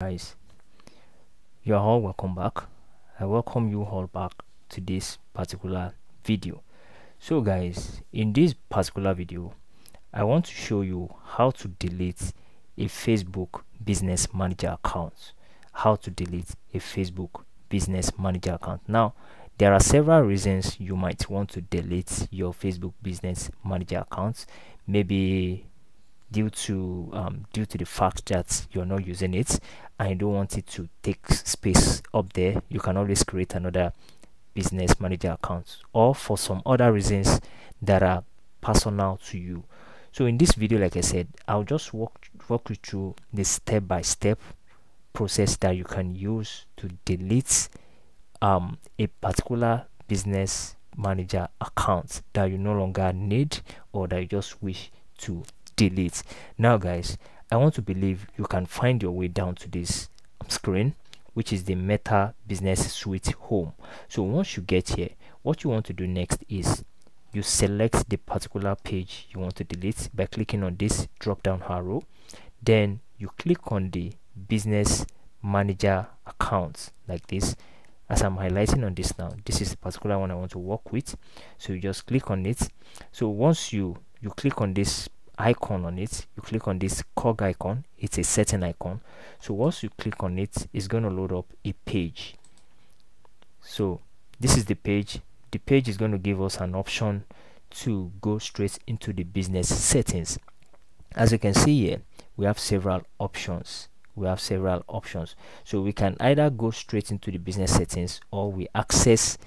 guys you are all welcome back. I welcome you all back to this particular video. So guys in this particular video i want to show you how to delete a facebook business manager account. How to delete a facebook business manager account. Now there are several reasons you might want to delete your facebook business manager account. Maybe due to um, due to the fact that you're not using it and you don't want it to take space up there you can always create another business manager account or for some other reasons that are personal to you. So in this video like i said i'll just walk walk you through the step-by-step process that you can use to delete um, a particular business manager account that you no longer need or that you just wish to delete. Now guys i want to believe you can find your way down to this screen which is the meta business suite home. So once you get here what you want to do next is you select the particular page you want to delete by clicking on this drop down arrow. Then you click on the business manager accounts like this. As i'm highlighting on this now this is the particular one i want to work with. So you just click on it. So once you you click on this icon on it you click on this cog icon it's a setting icon. So once you click on it it's going to load up a page. So this is the page. The page is going to give us an option to go straight into the business settings. As you can see here we have several options. We have several options. So we can either go straight into the business settings or we access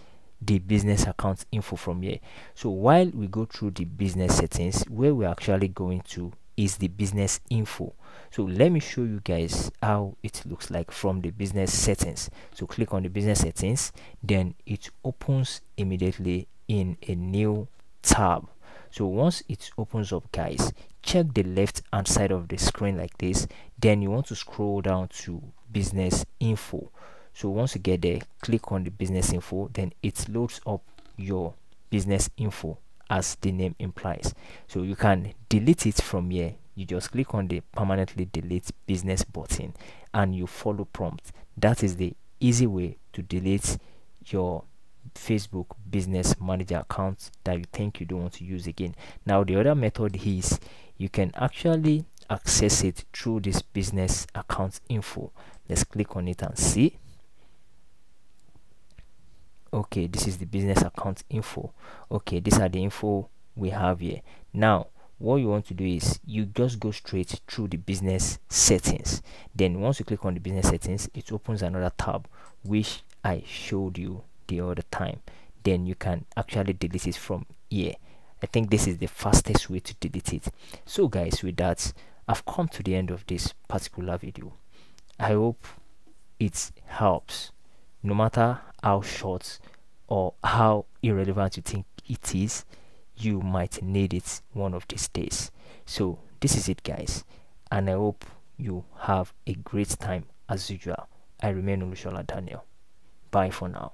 the business account info from here. So while we go through the business settings where we're actually going to is the business info. So let me show you guys how it looks like from the business settings. So click on the business settings then it opens immediately in a new tab. So once it opens up guys check the left hand side of the screen like this. Then you want to scroll down to business info so once you get there click on the business info then it loads up your business info as the name implies. So you can delete it from here. You just click on the permanently delete business button and you follow prompt. That is the easy way to delete your facebook business manager account that you think you don't want to use again. Now the other method is you can actually access it through this business account info. Let's click on it and see okay this is the business account info. Okay these are the info we have here. Now what you want to do is you just go straight through the business settings. Then once you click on the business settings it opens another tab which i showed you the other time. Then you can actually delete it from here. I think this is the fastest way to delete it. So guys with that i've come to the end of this particular video. I hope it helps. No matter how short or how irrelevant you think it is you might need it one of these days. So this is it guys. And i hope you have a great time as usual. I remain Olusola Daniel. Bye for now